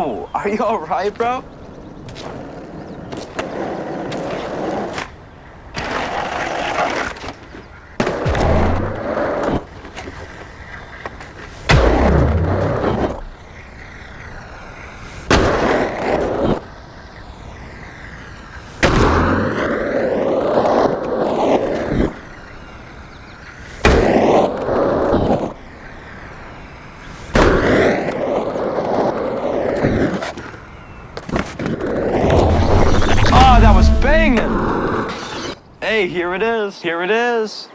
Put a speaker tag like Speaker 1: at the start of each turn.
Speaker 1: Are you alright, bro? Oh, that was banging! Hey, here it is. Here it is.